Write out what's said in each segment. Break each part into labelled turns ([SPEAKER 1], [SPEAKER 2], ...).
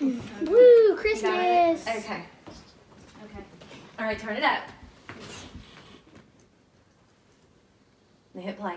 [SPEAKER 1] Woo, Christmas!
[SPEAKER 2] Okay. Okay. All right, turn it up. Now hit play.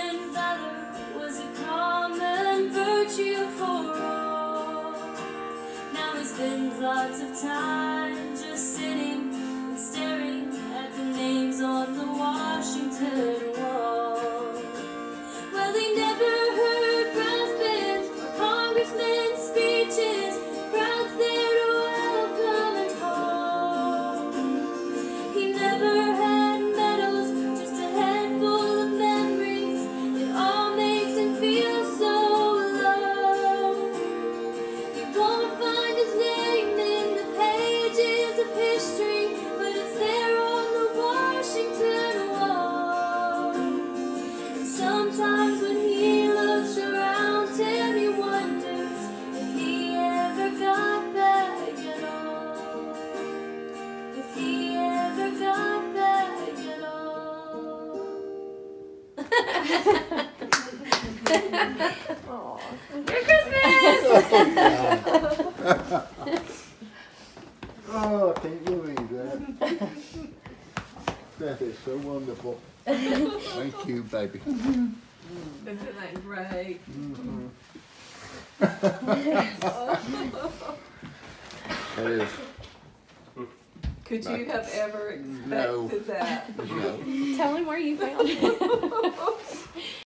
[SPEAKER 3] spend lots of time just sitting
[SPEAKER 2] Merry Christmas!
[SPEAKER 4] oh, I can't believe that. That is so wonderful. Thank you, baby.
[SPEAKER 5] Isn't that great?
[SPEAKER 4] Mm -hmm.
[SPEAKER 5] Could you have ever expected no. that?
[SPEAKER 4] No.
[SPEAKER 1] Tell him where you found it.